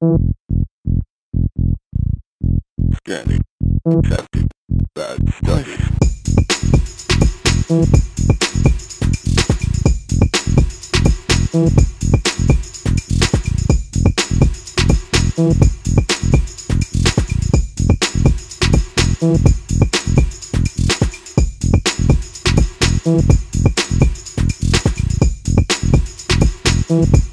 Scanning. Testing. Bad study. Thank